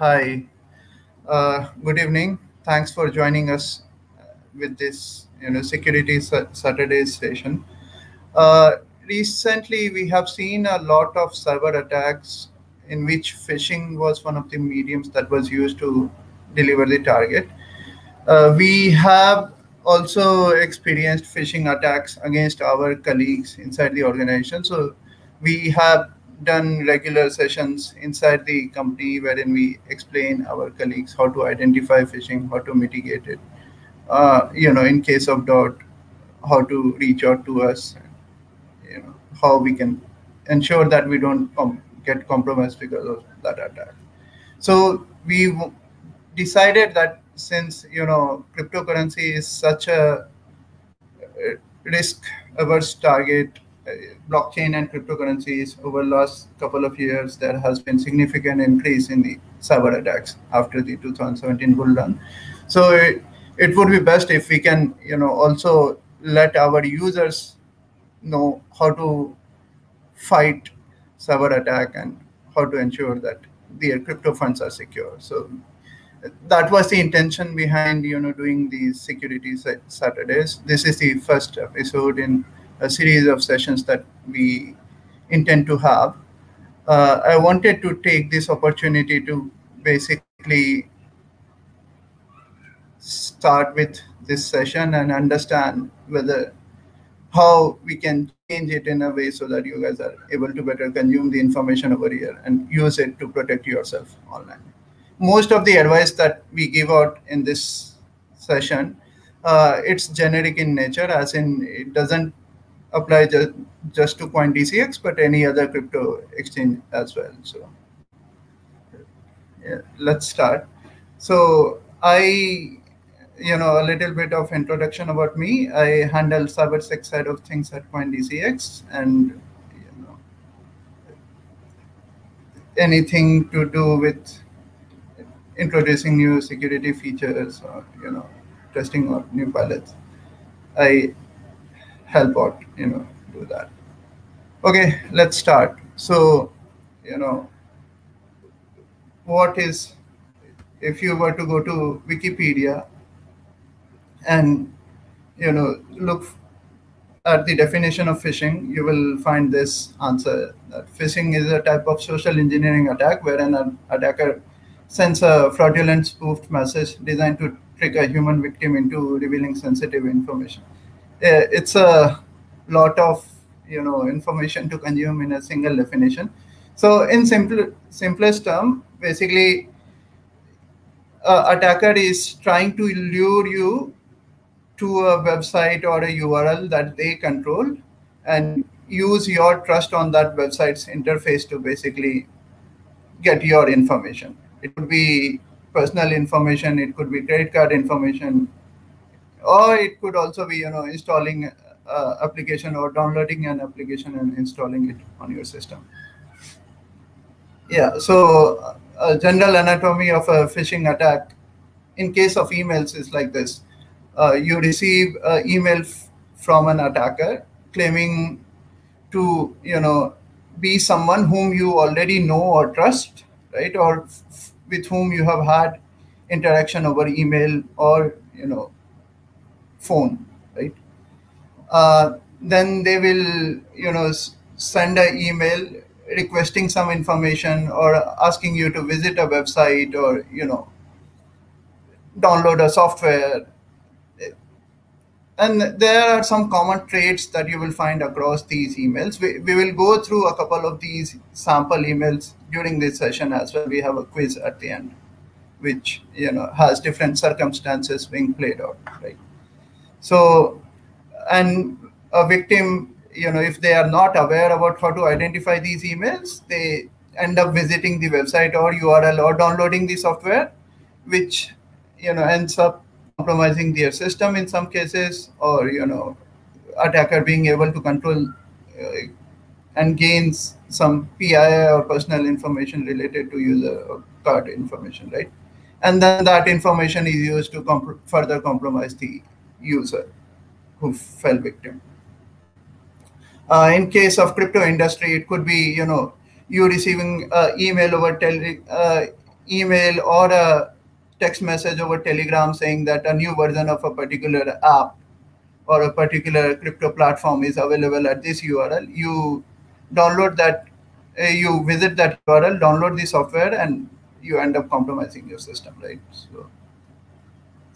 Hi. Uh, good evening. Thanks for joining us with this, you know, security Saturday session. Uh, recently, we have seen a lot of cyber attacks in which phishing was one of the mediums that was used to deliver the target. Uh, we have also experienced phishing attacks against our colleagues inside the organization. So we have done regular sessions inside the company wherein we explain our colleagues how to identify phishing, how to mitigate it. Uh, you know, in case of doubt, how to reach out to us, you know, how we can ensure that we don't com get compromised because of that attack. So we decided that since you know cryptocurrency is such a risk averse target blockchain and cryptocurrencies over the last couple of years, there has been significant increase in the cyber attacks after the 2017 bull run. So it, it would be best if we can, you know, also let our users know how to fight cyber attack and how to ensure that their crypto funds are secure. So that was the intention behind, you know, doing these security Saturdays. This is the first episode in a series of sessions that we intend to have. Uh, I wanted to take this opportunity to basically start with this session and understand whether how we can change it in a way so that you guys are able to better consume the information over here and use it to protect yourself online. Most of the advice that we give out in this session, uh, it's generic in nature, as in it doesn't apply just, just to CoinDCX, but any other crypto exchange as well. So yeah, let's start. So I, you know, a little bit of introduction about me. I handle cybersec side of things at CoinDCX and, you know, anything to do with introducing new security features or, you know, testing out new pilots. I help out, you know, do that. Okay, let's start. So, you know, what is, if you were to go to Wikipedia and, you know, look at the definition of phishing, you will find this answer that phishing is a type of social engineering attack where an attacker sends a fraudulent spoofed message designed to trick a human victim into revealing sensitive information. It's a lot of you know information to consume in a single definition. So in simple simplest term, basically, a attacker is trying to lure you to a website or a URL that they control and use your trust on that website's interface to basically get your information. It could be personal information, it could be credit card information, or it could also be you know installing uh, application or downloading an application and installing it on your system. Yeah so a general anatomy of a phishing attack in case of emails is like this. Uh, you receive an email from an attacker claiming to you know be someone whom you already know or trust right? Or with whom you have had interaction over email or you know phone, right? Uh, then they will, you know, send an email requesting some information or asking you to visit a website or, you know, download a software. And there are some common traits that you will find across these emails. We, we will go through a couple of these sample emails during this session as well. We have a quiz at the end, which you know has different circumstances being played out, right? So, and a victim, you know, if they are not aware about how to identify these emails, they end up visiting the website or URL or downloading the software, which, you know, ends up compromising their system in some cases, or, you know, attacker being able to control uh, and gains some PII or personal information related to user card information, right? And then that information is used to comp further compromise the user who fell victim. Uh, in case of crypto industry, it could be you know you receiving uh, email over tele uh, email or a text message over Telegram saying that a new version of a particular app or a particular crypto platform is available at this URL, you download that, uh, you visit that URL, download the software, and you end up compromising your system, right? So,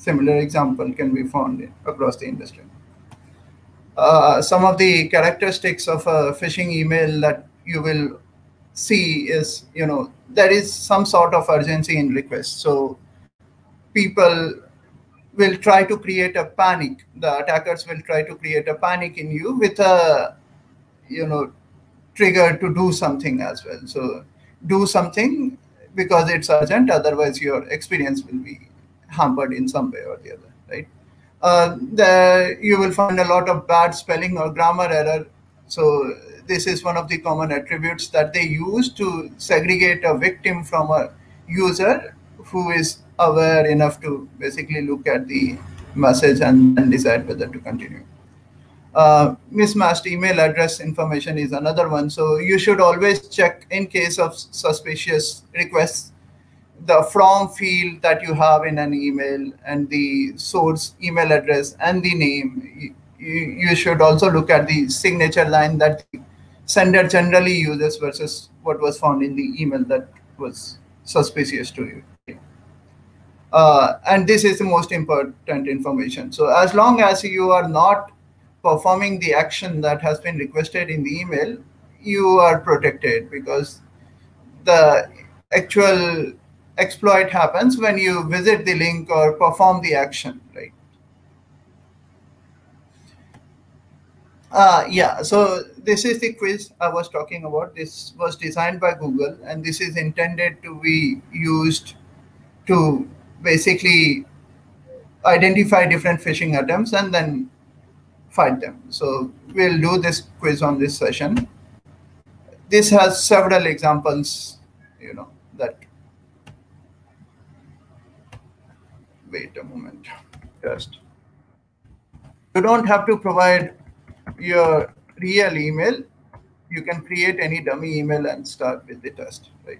similar example can be found across the industry. Uh, some of the characteristics of a phishing email that you will see is, you know, there is some sort of urgency in request. So people will try to create a panic. The attackers will try to create a panic in you with a, you know, trigger to do something as well. So do something because it's urgent. Otherwise, your experience will be hampered in some way or the other, right? Uh, the, you will find a lot of bad spelling or grammar error. So this is one of the common attributes that they use to segregate a victim from a user who is aware enough to basically look at the message and, and decide whether to continue. Uh, mismatched email address information is another one. So you should always check in case of suspicious requests, the from field that you have in an email and the source email address and the name. You, you should also look at the signature line that the sender generally uses versus what was found in the email that was suspicious to you. Uh, and this is the most important information. So as long as you are not performing the action that has been requested in the email, you are protected because the actual exploit happens when you visit the link or perform the action, right? Uh, yeah, so this is the quiz I was talking about. This was designed by Google and this is intended to be used to basically identify different phishing attempts and then fight them. So we'll do this quiz on this session. This has several examples, you know, that. Wait a moment, just. You don't have to provide your real email. You can create any dummy email and start with the test, right?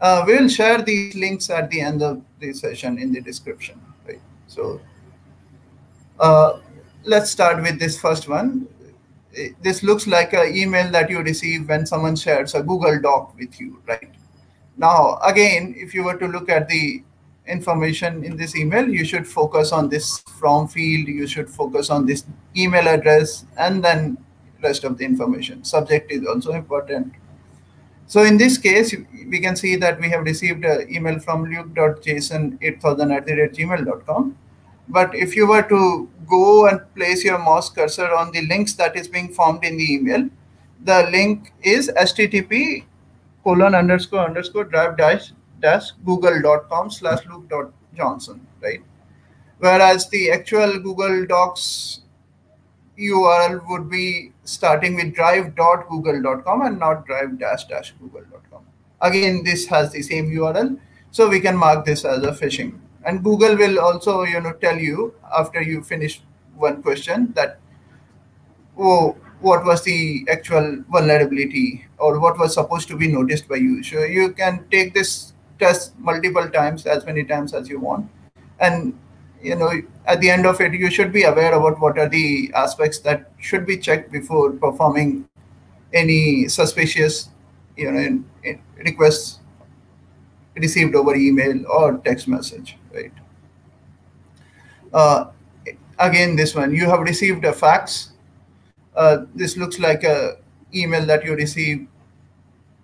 Uh, we'll share these links at the end of the session in the description. Right. So uh, let's start with this first one. This looks like an email that you receive when someone shares a Google Doc with you, right? Now, again, if you were to look at the information in this email, you should focus on this from field, you should focus on this email address, and then rest of the information. Subject is also important so in this case, we can see that we have received an email from luke.jason8000 at the rate gmail.com. But if you were to go and place your mouse cursor on the links that is being formed in the email, the link is http colon underscore underscore drive dash google.com slash luke.johnson, right? Whereas the actual Google Docs URL would be starting with drive.google.com and not drive dash dash google.com Again, this has the same URL, so we can mark this as a phishing. And Google will also, you know, tell you after you finish one question that, oh, what was the actual vulnerability or what was supposed to be noticed by you. So you can take this test multiple times, as many times as you want, and you know at the end of it you should be aware about what are the aspects that should be checked before performing any suspicious you know in, in requests received over email or text message right? Uh, again this one you have received a fax. Uh, this looks like a email that you receive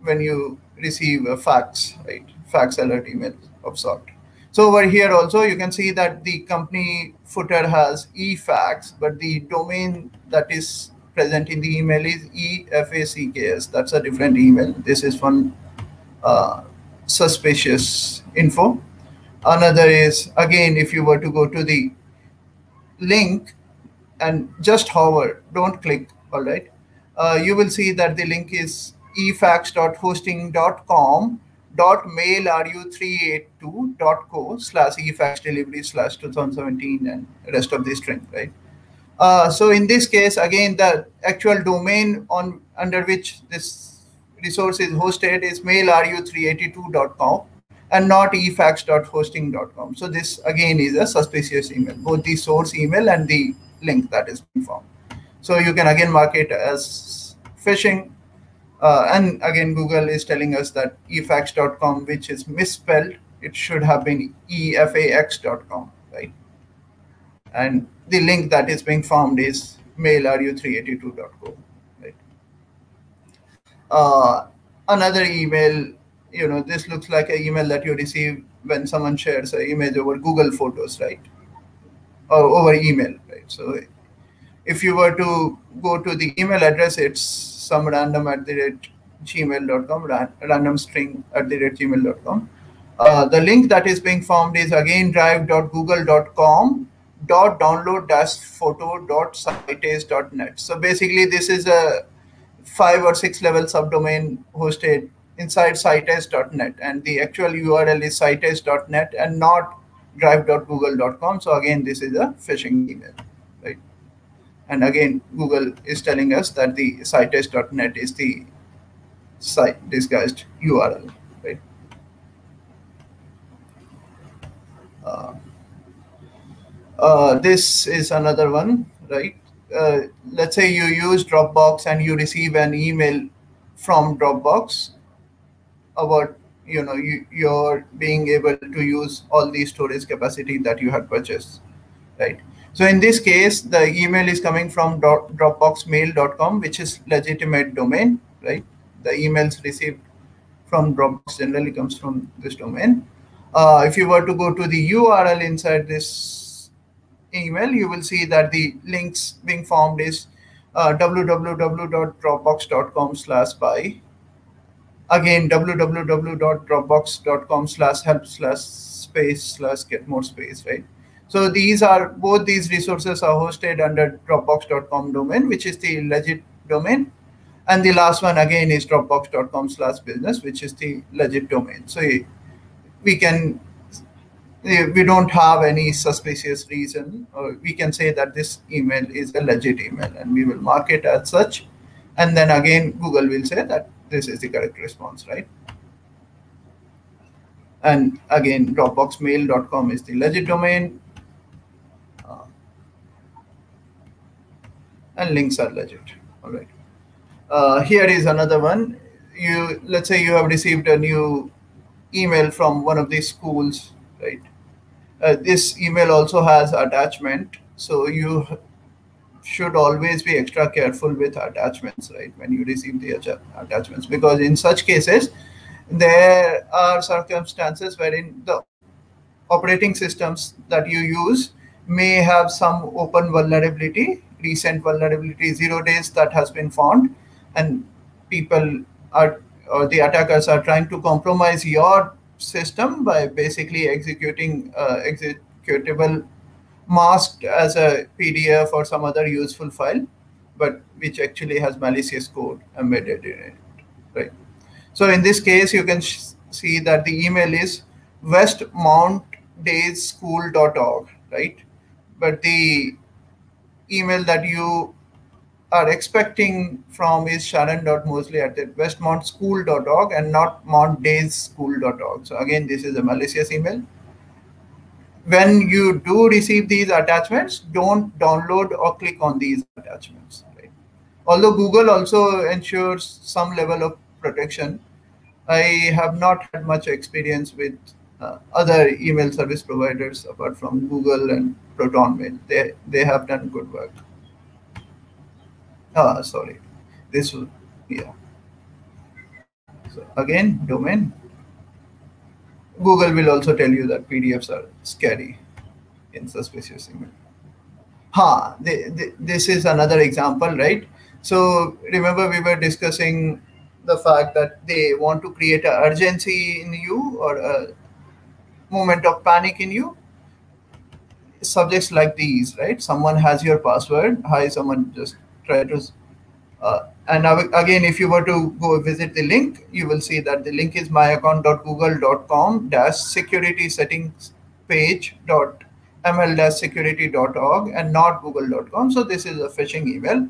when you receive a fax right fax alert email of sort so over here also you can see that the company footer has efax, but the domain that is present in the email is efacks. That's a different email. This is one uh, suspicious info. Another is again, if you were to go to the link and just hover, don't click, all right. Uh, you will see that the link is efax.hosting.com dot mail ru382 dot co slash efax delivery slash 2017 and rest of the string right uh, so in this case again the actual domain on under which this resource is hosted is mail ru382.com and not efax.hosting.com. So this again is a suspicious email, both the source email and the link that is being formed. So you can again mark it as phishing. Uh, and again, Google is telling us that efax.com, which is misspelled, it should have been efax.com, right? And the link that is being formed is mailru382.com, right? Uh, another email you know this looks like an email that you receive when someone shares an image over google photos right or over email right so if you were to go to the email address it's some random at the rate gmail.com random string at the rate gmail.com uh, the link that is being formed is again drive.google.com dot download dash photo dot dot net so basically this is a five or six level subdomain hosted inside sytez.net and the actual URL is sytez.net and not drive.google.com. So again, this is a phishing email? And again, Google is telling us that the sytez.net is the site disguised URL, right? Uh, uh, this is another one, right? Uh, let's say you use Dropbox and you receive an email from Dropbox about you know you, you're being able to use all the storage capacity that you had purchased right so in this case the email is coming from dropboxmail.com which is legitimate domain right? The emails received from dropbox generally comes from this domain. Uh, if you were to go to the url inside this email you will see that the links being formed is uh, www.dropbox.com slash buy. Again www.dropbox.com slash help slash space slash get more space right so these are both these resources are hosted under dropbox.com domain which is the legit domain and the last one again is dropbox.com slash business which is the legit domain so we can we don't have any suspicious reason or we can say that this email is a legit email and we will mark it as such and then again google will say that this is the correct response, right? And again, dropboxmail.com is the legit domain. And links are legit. All right. Uh, here is another one. You let's say you have received a new email from one of these schools, right? Uh, this email also has attachment, so you should always be extra careful with attachments, right? When you receive the attachments, because in such cases, there are circumstances wherein the operating systems that you use may have some open vulnerability, recent vulnerability, zero days that has been found, and people are or the attackers are trying to compromise your system by basically executing uh, executable masked as a PDF or some other useful file, but which actually has malicious code embedded in it, right? So in this case, you can see that the email is westmountdayschool.org, right? But the email that you are expecting from is sharon.mosley at westmountschool.org and not mountdayschool.org. So again, this is a malicious email when you do receive these attachments, don't download or click on these attachments. Right? Although Google also ensures some level of protection, I have not had much experience with uh, other email service providers apart from Google and ProtonMail. They they have done good work. Ah, sorry, this yeah. So again, domain Google will also tell you that PDFs are scary in suspicious email. Ha, they, this is another example, right? So remember we were discussing the fact that they want to create an urgency in you or a moment of panic in you. Subjects like these, right? Someone has your password. Hi, someone just try to uh, and again, if you were to go visit the link, you will see that the link is myaccount.google.com dash security settings page dot ml security.org and not google.com. So this is a phishing email.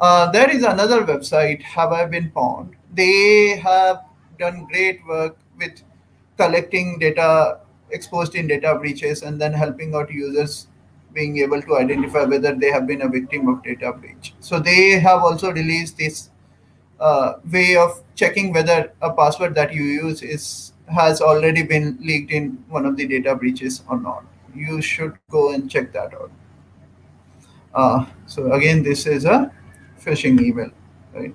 Uh, there is another website, Have I Been Pwned? They have done great work with collecting data exposed in data breaches and then helping out users being able to identify whether they have been a victim of data breach. So they have also released this uh, way of checking whether a password that you use is has already been leaked in one of the data breaches or not. You should go and check that out. Uh, so again, this is a phishing email, right?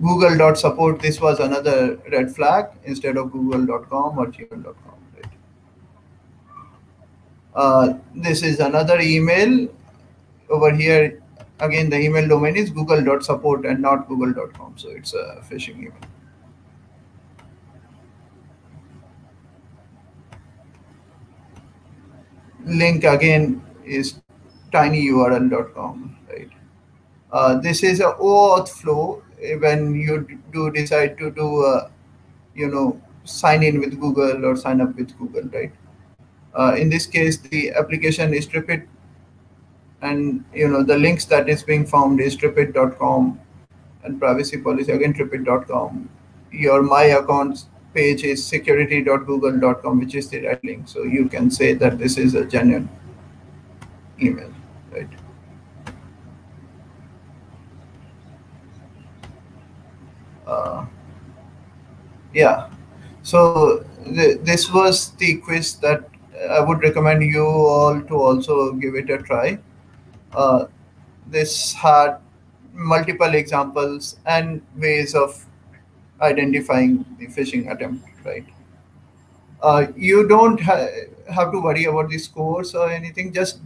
Google.support, this was another red flag instead of google.com or gmail.com. Right? Uh, this is another email over here. Again, the email domain is google.support and not google.com. So it's a phishing email. Link again is tinyurl.com, right? Uh, this is a OAuth flow when you do decide to do, uh, you know, sign in with Google or sign up with Google, right? Uh, in this case, the application is Tripit, and you know the links that is being found is tripit.com and privacy policy again tripit.com. Your my accounts page is security.google.com, which is the right link. So you can say that this is a genuine email, right? Uh, yeah, so th this was the quiz that I would recommend you all to also give it a try. Uh, this had multiple examples and ways of identifying the phishing attempt, right? Uh, you don't ha have to worry about the scores or anything. Just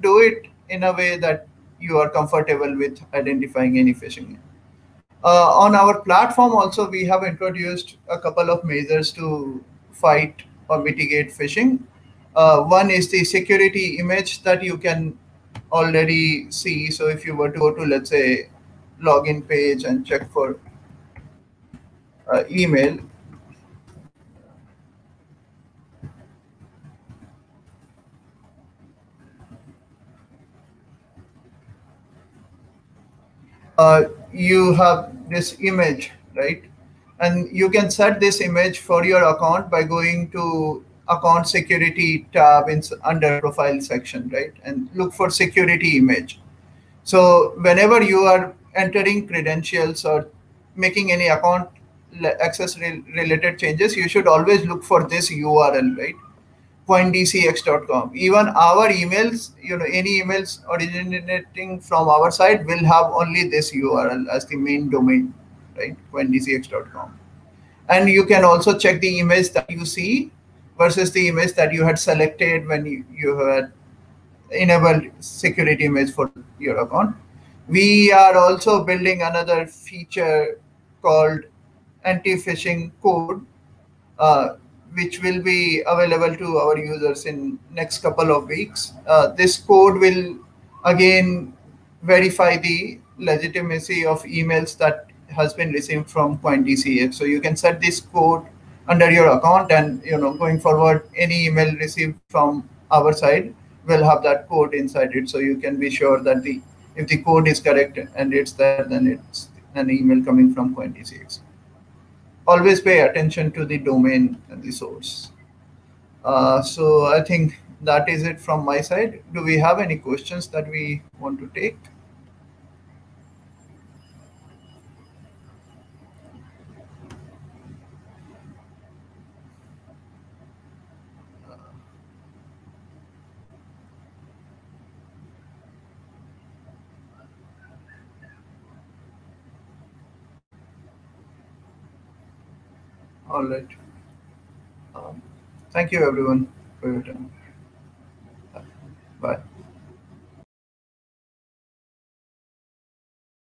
do it in a way that you are comfortable with identifying any phishing. Uh, on our platform also, we have introduced a couple of measures to fight or mitigate phishing. Uh, one is the security image that you can already see. So if you were to go to, let's say, login page and check for uh, email, uh, you have this image, right? And you can set this image for your account by going to account security tab in under profile section, right? And look for security image. So whenever you are entering credentials or making any account access related changes, you should always look for this URL, right? coindcx.com. Even our emails, you know, any emails originating from our site will have only this URL as the main domain, right? coindcx.com. And you can also check the image that you see versus the image that you had selected when you, you had enabled security image for your account. We are also building another feature called anti-phishing code, uh, which will be available to our users in next couple of weeks. Uh, this code will again verify the legitimacy of emails that has been received from CoinDCX. So you can set this code under your account and you know going forward any email received from our side will have that code inside it so you can be sure that the if the code is correct and it's there then it's an email coming from CoinDCX always pay attention to the domain and the source. Uh, so I think that is it from my side. Do we have any questions that we want to take? all right. Um, thank you everyone for your time. Bye.